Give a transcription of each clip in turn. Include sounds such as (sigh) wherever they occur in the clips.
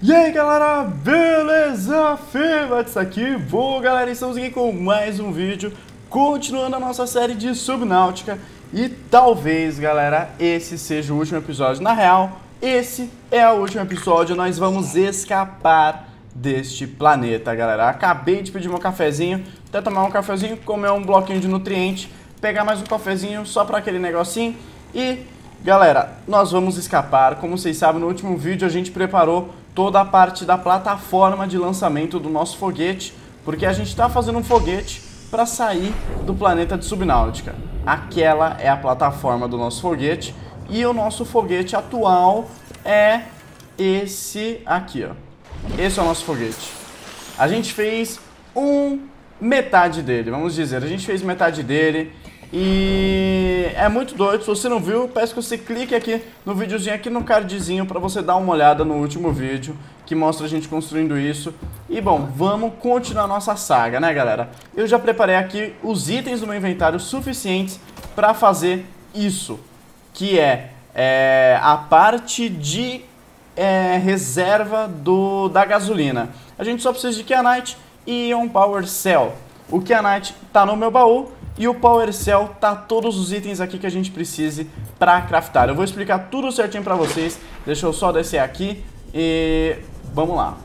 E aí galera, beleza? Fevates aqui, vou galera, estamos aqui com mais um vídeo Continuando a nossa série de Subnáutica. E talvez galera, esse seja o último episódio. Na real, esse é o último episódio, nós vamos escapar deste planeta galera. Acabei de pedir meu cafezinho, até tomar um cafezinho, comer um bloquinho de nutriente Pegar mais um cafezinho só para aquele negocinho. E galera, nós vamos escapar. Como vocês sabem, no último vídeo a gente preparou toda a parte da plataforma de lançamento do nosso foguete, porque a gente está fazendo um foguete para sair do planeta de Subnáutica. Aquela é a plataforma do nosso foguete e o nosso foguete atual é esse aqui, ó. Esse é o nosso foguete. A gente fez um metade dele, vamos dizer. A gente fez metade dele e é muito doido, se você não viu, peço que você clique aqui no videozinho, aqui no cardzinho, para você dar uma olhada no último vídeo, que mostra a gente construindo isso. E bom, vamos continuar nossa saga, né galera? Eu já preparei aqui os itens do meu inventário suficientes para fazer isso, que é, é a parte de é, reserva do, da gasolina. A gente só precisa de Kyanite e um Power Cell. O Kyanite está no meu baú, e o Power Cell tá todos os itens aqui que a gente precise para craftar. Eu vou explicar tudo certinho para vocês. Deixa eu só descer aqui e vamos lá.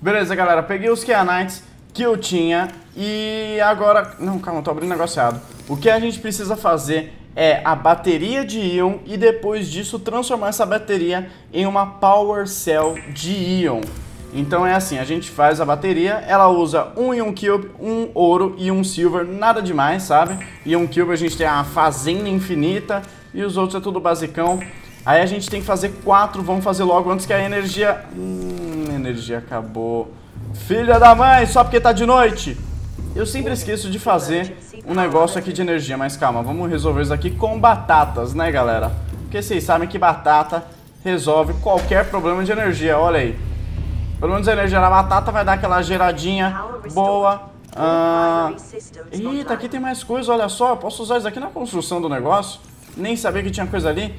Beleza, galera. Peguei os Keanites que eu tinha e agora... Não, calma, tô abrindo negociado. O que a gente precisa fazer é a bateria de íon e depois disso transformar essa bateria em uma Power Cell de íon. Então é assim, a gente faz a bateria, ela usa um Ion Cube, um ouro e um silver, nada demais, sabe? Ion Cube a gente tem a fazenda infinita e os outros é tudo basicão. Aí a gente tem que fazer quatro, vamos fazer logo antes que a energia... Hum, a energia acabou. Filha da mãe, só porque tá de noite! Eu sempre esqueço de fazer um negócio aqui de energia, mas calma, vamos resolver isso aqui com batatas, né galera? Porque vocês sabem que batata resolve qualquer problema de energia, olha aí. Pelo menos a energia da batata vai dar aquela geradinha boa. Ah, eita, aqui tem mais coisa, olha só. Eu posso usar isso aqui na construção do negócio. Nem sabia que tinha coisa ali.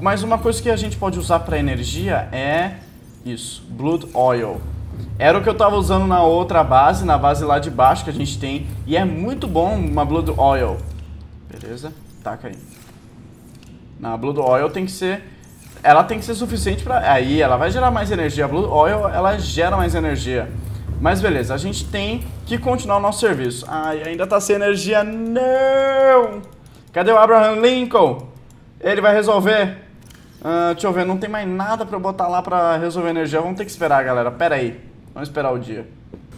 Mas uma coisa que a gente pode usar para energia é isso, Blood Oil. Era o que eu estava usando na outra base, na base lá de baixo que a gente tem. E é muito bom uma Blood Oil. Beleza? Taca aí. Na Blood Oil tem que ser ela tem que ser suficiente para Aí, ela vai gerar mais energia. A Blue Oil, ela gera mais energia. Mas beleza, a gente tem que continuar o nosso serviço. Ai, ainda tá sem energia. Não! Cadê o Abraham Lincoln? Ele vai resolver. Uh, deixa eu ver, não tem mais nada pra eu botar lá pra resolver energia. Vamos ter que esperar, galera. Pera aí. Vamos esperar o dia.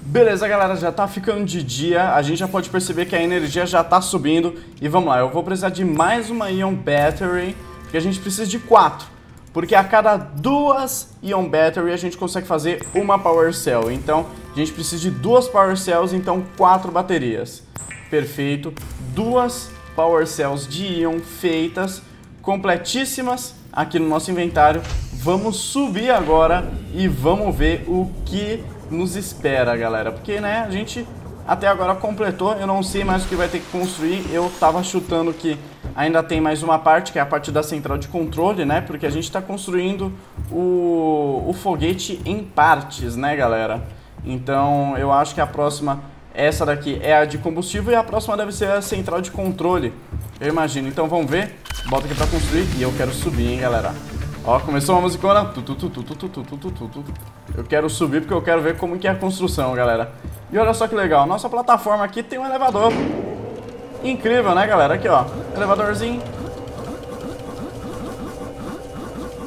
Beleza, galera, já tá ficando de dia. A gente já pode perceber que a energia já tá subindo. E vamos lá, eu vou precisar de mais uma Ion Battery. Porque a gente precisa de quatro. Porque a cada duas Ion Battery a gente consegue fazer uma Power Cell. Então a gente precisa de duas Power Cells, então quatro baterias. Perfeito. Duas Power Cells de Ion feitas, completíssimas aqui no nosso inventário. Vamos subir agora e vamos ver o que nos espera, galera. Porque, né, a gente até agora completou. Eu não sei mais o que vai ter que construir. Eu tava chutando que ainda tem mais uma parte, que é a parte da central de controle, né? Porque a gente está construindo o, o foguete em partes, né, galera? Então, eu acho que a próxima, essa daqui é a de combustível e a próxima deve ser a central de controle. Eu imagino. Então, vamos ver. Bota aqui para construir e eu quero subir, hein, galera. Ó, começou uma musicona. Eu quero subir porque eu quero ver como que é a construção, galera. E olha só que legal, nossa plataforma aqui tem um elevador. Incrível, né, galera? Aqui, ó, elevadorzinho.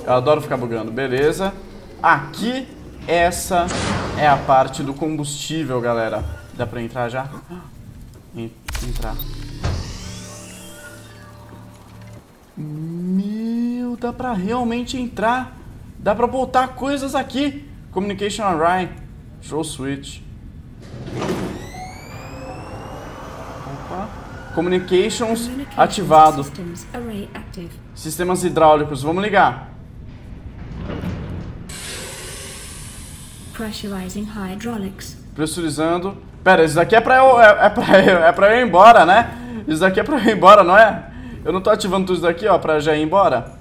Eu adoro ficar bugando, beleza. Aqui, essa é a parte do combustível, galera. Dá pra entrar já? Entrar. dá pra realmente entrar. Dá pra botar coisas aqui. Communication Array. Show Switch. Opa. Communications ativado. Sistemas hidráulicos. Vamos ligar. Pressurizing hydraulics. Pressurizando. Pera, isso daqui é pra eu, é, é, pra, (laughs) é pra eu ir embora, né? Isso daqui é pra eu ir embora, não é? Eu não tô ativando tudo isso daqui, ó, pra já ir embora.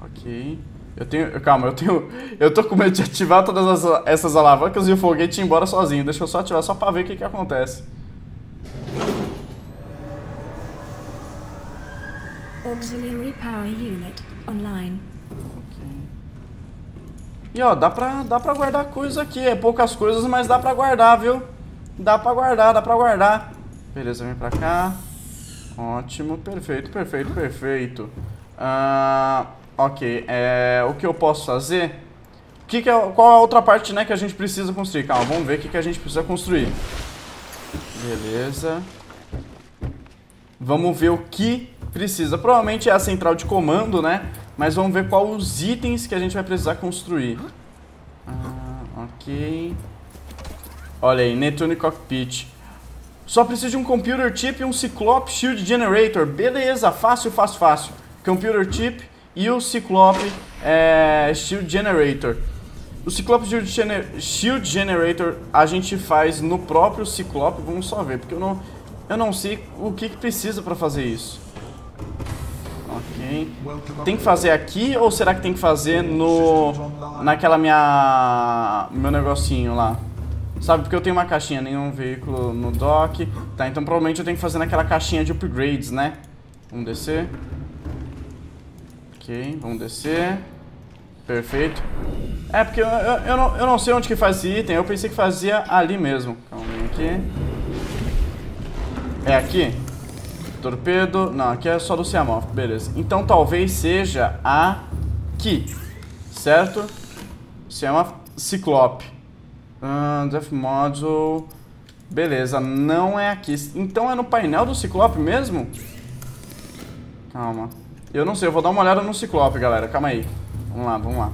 Ok. Eu tenho. Calma, eu tenho. Eu tô com medo de ativar todas as, essas alavancas e o foguete ir embora sozinho. Deixa eu só ativar só pra ver o que, que acontece. Auxiliary power unit online. E ó, dá pra, dá pra guardar coisa aqui. É poucas coisas, mas dá pra guardar, viu? Dá pra guardar, dá pra guardar. Beleza, vem pra cá. Ótimo, perfeito, perfeito, perfeito. Ah, ok, é, o que eu posso fazer? Que que é, qual é a outra parte né, que a gente precisa construir? Calma, vamos ver o que, que a gente precisa construir. Beleza. Vamos ver o que precisa. Provavelmente é a central de comando, né? Mas vamos ver quais os itens que a gente vai precisar construir. Ah, ok. Olha aí, Netune Cockpit. Só preciso de um Computer Chip e um Cyclope Shield Generator. Beleza, fácil, fácil, fácil. Computer Chip e o Cyclope é, Shield Generator. O Cyclope Shield, Gener Shield Generator a gente faz no próprio Cyclope. Vamos só ver, porque eu não, eu não sei o que, que precisa para fazer isso. Ok. Tem que fazer aqui ou será que tem que fazer no naquela minha meu negocinho lá? Sabe, porque eu tenho uma caixinha, nenhum veículo no dock. Tá, então provavelmente eu tenho que fazer naquela caixinha de upgrades, né? Vamos descer. Ok, vamos descer. Perfeito. É, porque eu, eu, eu, não, eu não sei onde que faz esse item. Eu pensei que fazia ali mesmo. Calma aqui. É aqui? Torpedo. Não, aqui é só do Siamoth. Beleza. Então talvez seja aqui. Certo? Siamoth Ciclope. Uh, Death Module. Beleza, não é aqui. Então é no painel do Ciclope mesmo? Calma. Eu não sei, eu vou dar uma olhada no Ciclope, galera. Calma aí. Vamos lá, vamos lá.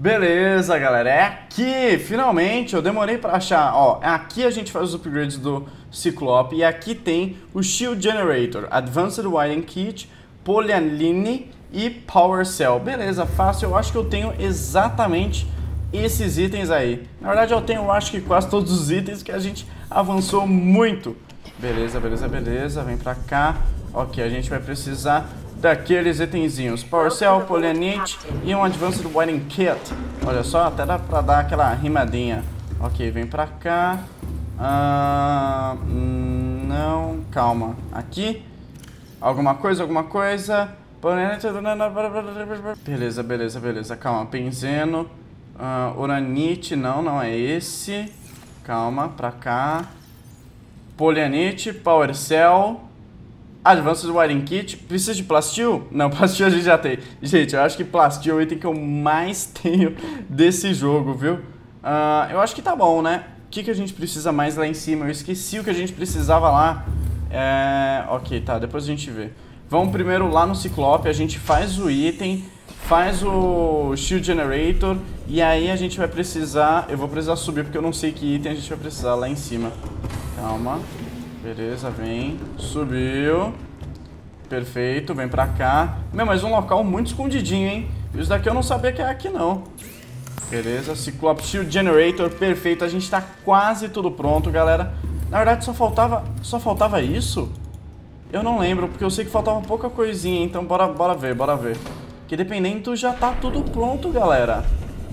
Beleza, galera. É aqui, finalmente. Eu demorei pra achar. Ó, aqui a gente faz os upgrades do Ciclope. E aqui tem o Shield Generator, Advanced Wiring Kit, Polyaline e Power Cell. Beleza, fácil. Eu acho que eu tenho exatamente esses itens aí. Na verdade, eu tenho, eu acho que quase todos os itens que a gente avançou muito. Beleza, beleza, beleza. Vem pra cá. Ok, a gente vai precisar daqueles itenzinhos. Power Cell, Polyanite e um Advanced Wiring Kit. Olha só, até dá pra dar aquela rimadinha. Ok, vem pra cá. Ah, não, calma. Aqui. Alguma coisa, alguma coisa. Beleza, beleza, beleza. Calma, benzeno. Uh, uranite, não, não é esse. Calma, pra cá. Polianite, Power Cell. Advanced Wiring Kit. Precisa de plastil? Não, (laughs) plastil a gente já tem. Gente, eu acho que plastil é o item que eu mais (laughs) tenho desse jogo, viu? Uh, eu acho que tá bom, né? O que, que a gente precisa mais lá em cima? Eu esqueci o que a gente precisava lá. É... Ok, tá, depois a gente vê. Vamos primeiro lá no Ciclope, a gente faz o item, faz o Shield Generator e aí a gente vai precisar... Eu vou precisar subir porque eu não sei que item a gente vai precisar lá em cima. Calma. Beleza, vem. Subiu. Perfeito, vem pra cá. Meu, mas um local muito escondidinho, hein? Isso daqui eu não sabia que é aqui, não. Beleza, Cyclope Shield Generator, perfeito. A gente tá quase tudo pronto, galera. Na verdade, só faltava, só faltava isso? Eu não lembro, porque eu sei que faltava pouca coisinha, então bora, bora ver, bora ver. Que dependendo já tá tudo pronto, galera.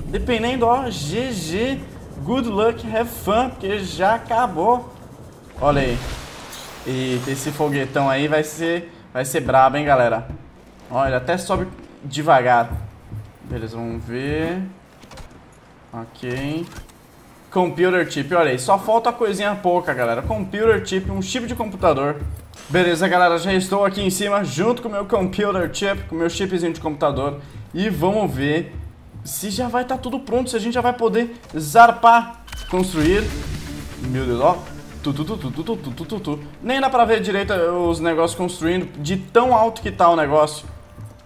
Dependendo, ó, GG, good luck, have fun, porque já acabou. Olha aí. E esse foguetão aí vai ser, vai ser brabo, hein, galera. Olha, até sobe devagar. Beleza, vamos ver. Ok. Computer chip, olha aí, só falta coisinha pouca, galera. Computer chip, um chip de computador. Beleza, galera, já estou aqui em cima junto com o meu computer chip, com o meu chipzinho de computador e vamos ver se já vai estar tá tudo pronto, se a gente já vai poder zarpar, construir. Meu Deus, ó. Tu, tu, tu, Nem dá pra ver direito os negócios construindo de tão alto que tá o negócio.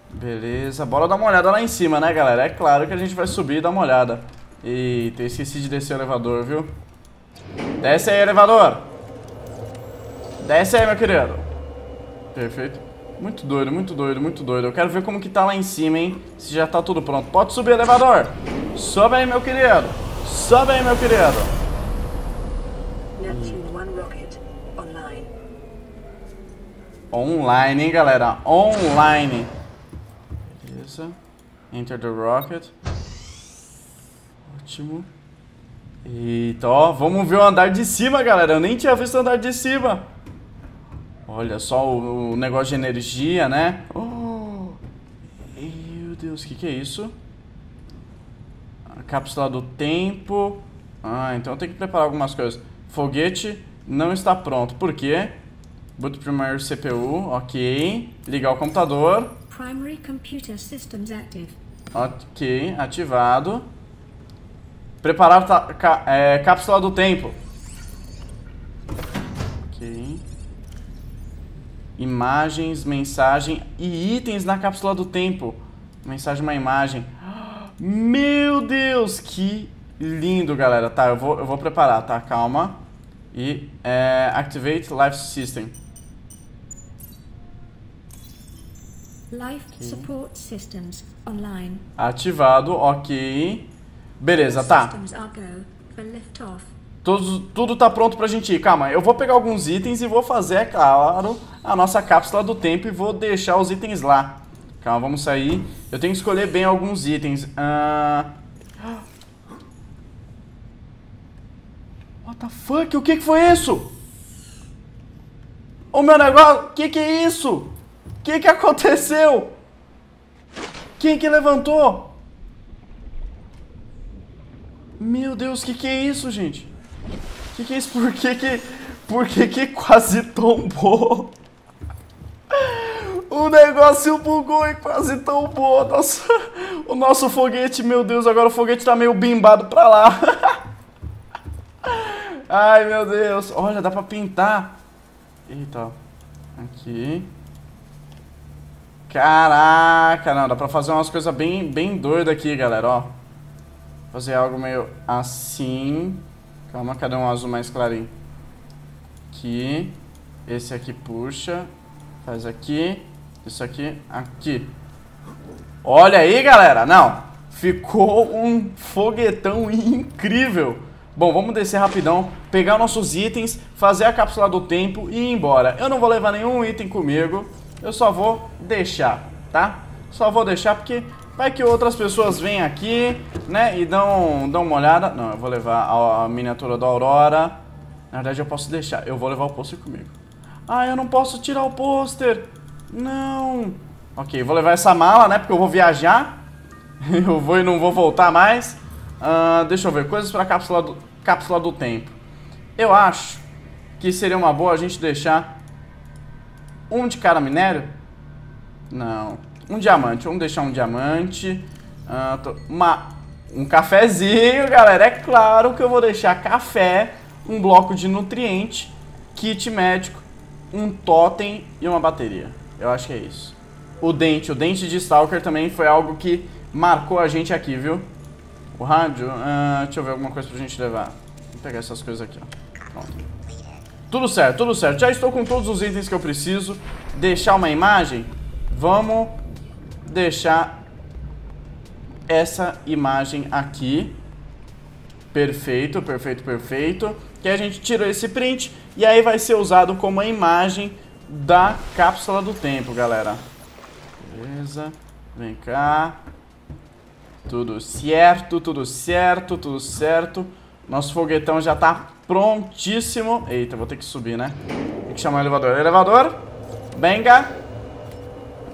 Beleza, bora dar uma olhada lá em cima, né, galera? É claro que a gente vai subir e dar uma olhada. Eita, esqueci de descer o elevador, viu? Desce aí, elevador! Desce aí, meu querido. Perfeito. Muito doido, muito doido, muito doido. Eu quero ver como que tá lá em cima, hein? Se já tá tudo pronto. Pode subir, elevador! Sobe aí, meu querido! Sobe aí, meu querido! Online. Hein, galera? Online. Beleza. Enter the rocket. Ótimo. Eita, ó. Vamos ver o andar de cima, galera. Eu nem tinha visto o andar de cima. Olha só o, o negócio de energia, né? Oh. Meu Deus, o que, que é isso? A cápsula do tempo. Ah, então tenho que preparar algumas coisas. Foguete não está pronto. Por quê? Boot primeiro CPU, ok. Ligar o computador. Primary computer systems active. Ok, ativado. Preparar ca é, cápsula do tempo. Ok. Imagens, mensagem e itens na cápsula do tempo. Mensagem, uma imagem. Meu Deus, que lindo, galera. Tá, eu vou, eu vou preparar, tá? Calma. E é, Activate Life System. Life Support Systems online. Ativado, ok. Beleza, tá. Tudo, tudo tá pronto pra gente ir. Calma, eu vou pegar alguns itens e vou fazer, é claro, a nossa cápsula do tempo e vou deixar os itens lá. Calma, vamos sair. Eu tenho que escolher bem alguns itens. Ah... What the fuck? O que, que foi isso? O meu negócio... O que, que é isso? O que, que aconteceu? Quem que levantou? Meu Deus, o que, que é isso, gente? O que, que é isso? Por que que... Por que que quase tombou? (laughs) O negócio bugou e quase tombou. Nossa, o nosso foguete, meu Deus, agora o foguete tá meio bimbado pra lá. (laughs) Ai, meu Deus. Olha, dá pra pintar. Eita, aqui. Caraca, não, dá pra fazer umas coisas bem, bem doidas aqui, galera, ó. Fazer algo meio assim. Calma, cadê um azul mais clarinho? Aqui. Esse aqui puxa. Faz aqui. Isso aqui, aqui. Olha aí, galera. Não. Ficou um foguetão (laughs) incrível. Bom, vamos descer rapidão, pegar nossos itens, fazer a cápsula do tempo e ir embora. Eu não vou levar nenhum item comigo. Eu só vou deixar, tá? Só vou deixar porque vai que outras pessoas vêm aqui, né, e dão, dão uma olhada. Não, eu vou levar a, a miniatura da Aurora. Na verdade, eu posso deixar. Eu vou levar o pôster comigo. Ah, eu não posso tirar o pôster. Não. Ok, vou levar essa mala, né, porque eu vou viajar. (laughs) eu vou e não vou voltar mais. Uh, deixa eu ver, coisas para cápsula do, cápsula do tempo. Eu acho que seria uma boa a gente deixar um de cada minério? Não. Um diamante. Vamos deixar um diamante. Uh, uma, um cafezinho, galera. É claro que eu vou deixar café, um bloco de nutriente, kit médico, um totem e uma bateria. Eu acho que é isso. O dente. O dente de Stalker também foi algo que marcou a gente aqui, viu? O rádio. Uh, deixa eu ver alguma coisa pra gente levar. Vou pegar essas coisas aqui, ó. Pronto. Tudo certo, tudo certo. Já estou com todos os itens que eu preciso. Deixar uma imagem? Vamos deixar essa imagem aqui. Perfeito, perfeito, perfeito. Que a gente tirou esse print e aí vai ser usado como a imagem da cápsula do tempo, galera. Beleza. Vem cá. Tudo certo, tudo certo, tudo certo. Nosso foguetão já tá prontíssimo. Eita, vou ter que subir, né? Tem que chamar o elevador. Elevador, venga.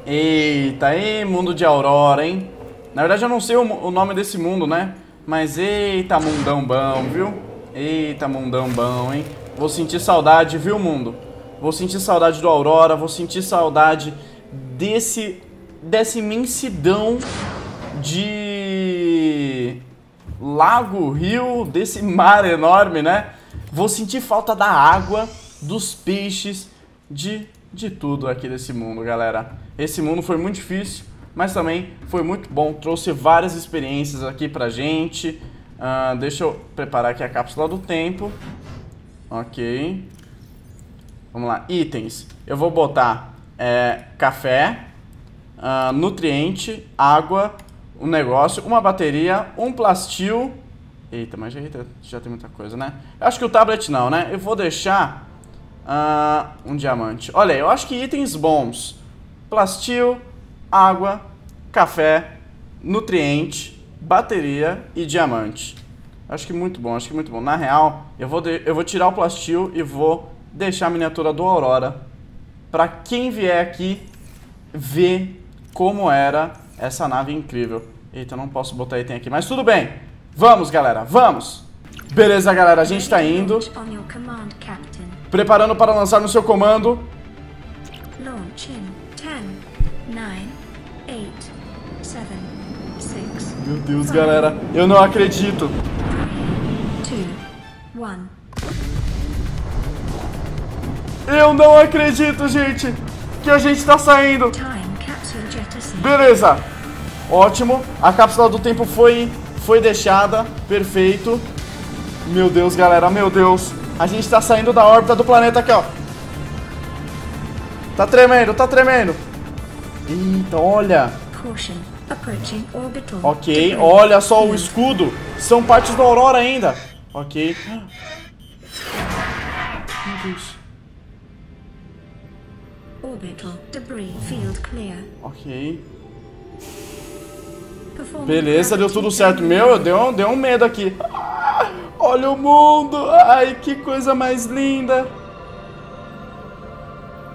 Eita, aí, mundo de Aurora, hein? Na verdade, eu não sei o, o nome desse mundo, né? Mas eita, mundão bom, viu? Eita, mundão bom, hein? Vou sentir saudade, viu, mundo? Vou sentir saudade do Aurora, vou sentir saudade desse... dessa imensidão de lago, rio, desse mar enorme, né? Vou sentir falta da água, dos peixes, de, de tudo aqui desse mundo, galera. Esse mundo foi muito difícil, mas também foi muito bom. Trouxe várias experiências aqui pra gente. Uh, deixa eu preparar aqui a cápsula do tempo. Ok. Vamos lá, itens. Eu vou botar é, café, uh, nutriente, água, um negócio, uma bateria, um plastil. Eita, mas já, já tem muita coisa, né? Eu acho que o tablet não, né? Eu vou deixar Ah, um diamante. Olha, eu acho que itens bons. Plasteel, água, café, nutriente, bateria e diamante. Acho que muito bom, acho que muito bom. Na real, eu vou, eu vou tirar o plasteel e vou deixar a miniatura do Aurora para quem vier aqui ver como era essa nave incrível. Eita, não posso botar item aqui, mas tudo bem. Vamos, galera, vamos. Beleza, galera, a gente tá indo. Preparando para lançar no seu comando. Launch in 10, 9, 8, 7, 6, Meu Deus, galera, eu não acredito. 2, 1. Eu não acredito, gente, que a gente tá saindo. Beleza. Ótimo. A cápsula do tempo foi foi deixada. Perfeito. Meu Deus, galera, meu Deus. A gente tá saindo da órbita do planeta aqui, ó. Tá tremendo, tá tremendo. Eita, olha. Orbital. Ok, debris olha só o escudo. São partes do Aurora ainda. Ok. Meu Deus. Ok. Beleza, deu gravity tudo certo. Meu, eu deu, deu um medo aqui. Ah, Olha o mundo. Ai, que coisa mais linda.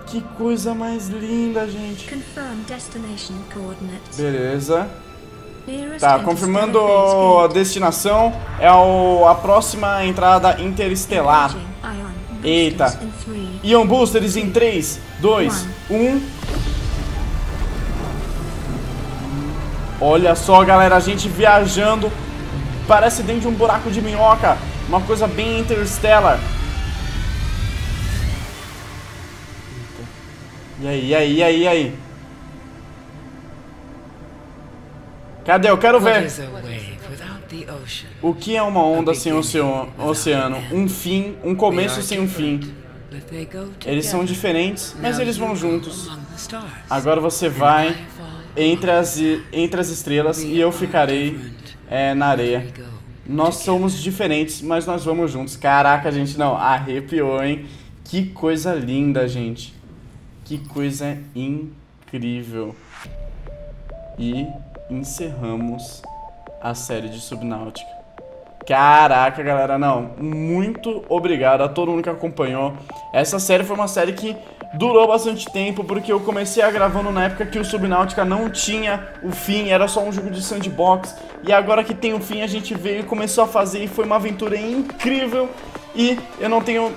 Que coisa mais linda, gente. Beleza. Tá, confirmando a destinação. É o, a próxima entrada interestelar. Eita. Ion Boosters em 3, 2, 1. Olha só, galera, a gente viajando. Parece dentro de um buraco de minhoca. Uma coisa bem interstellar. E aí, e aí, e aí, e aí? Cadê? Eu quero ver. O que é uma onda sem oceano? Um fim, um começo sem um fim. Eles são diferentes, mas eles vão juntos. Agora você vai entre as, entre as estrelas e eu ficarei é, na areia. Nós somos diferentes, mas nós vamos juntos. Caraca, gente, não, arrepiou, hein? Que coisa linda, gente. Que coisa incrível. E encerramos a série de Subnáutica. Caraca, galera, não. Muito obrigado a todo mundo que acompanhou. Essa série foi uma série que durou bastante tempo, porque eu comecei a gravando na época que o Subnáutica não tinha o fim, era só um jogo de sandbox. E agora que tem o fim, a gente veio e começou a fazer, e foi uma aventura incrível. E eu não tenho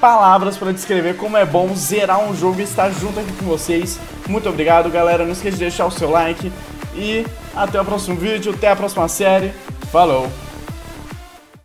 palavras para descrever como é bom zerar um jogo e estar junto aqui com vocês. Muito obrigado, galera. Não esqueça de deixar o seu like. E até o próximo vídeo, até a próxima série. Falou!